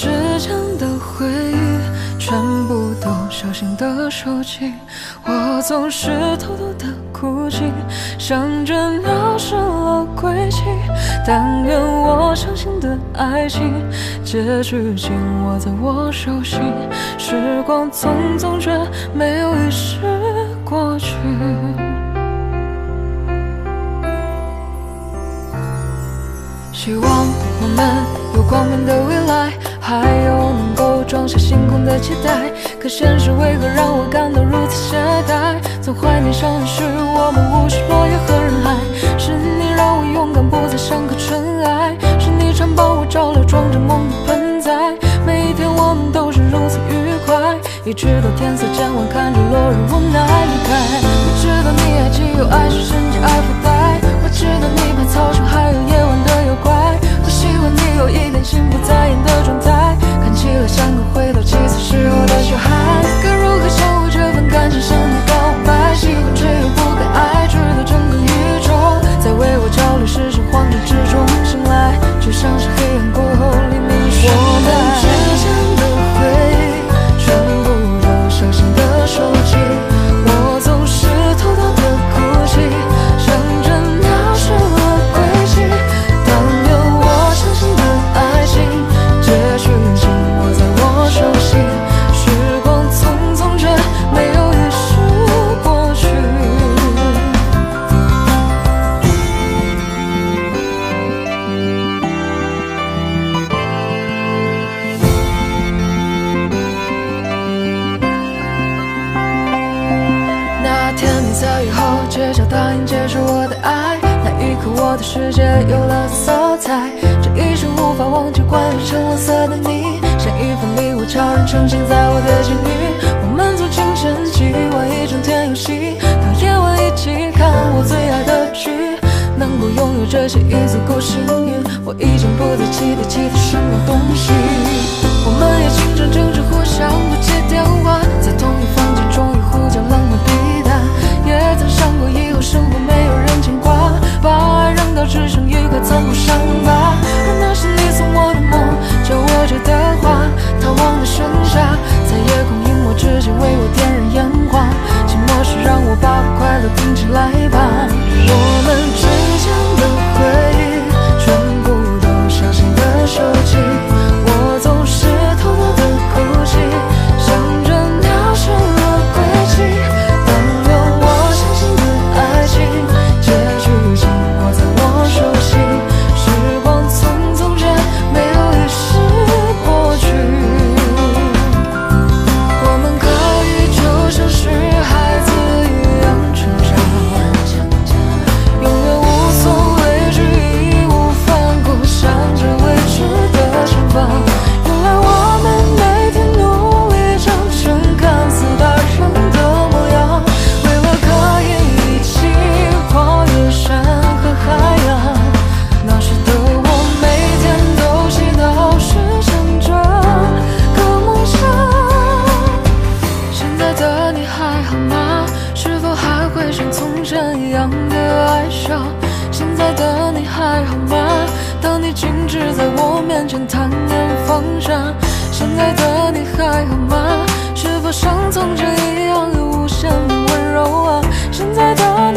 我们之间的回忆，全部都小心的收起。我总是偷偷的哭泣，想着鸟失了轨迹。但愿我相信的爱情，结局紧握在我手心。时光匆匆，却没有遗失过去。希望我们有光明的未来，还有能够装下星空的期待。可现实为何让我感到如此懈怠？曾怀念少年时，我们无需落叶和人海。是你让我勇敢，不再像颗尘埃。是你常帮我照料装着梦的盆栽。每一天我们都是如此愉快，一直到天色渐晚，看着落日无奈离开。我知道你还记有爱是应接受我的爱，那一刻我的世界有了色彩。这一生无法忘记关于橙黄色的你，像一份礼物悄然呈现在我的监狱。我们从清晨起，玩一整天游戏，到夜晚一起看我最爱的剧。能够拥有这些已足够幸运，我已经不再期待其他什么东西。我们也经常争执，还好吗？当你静止在我面前坦然放下。现在的你还好吗？是否像从前一样有无限的温柔啊？现在的？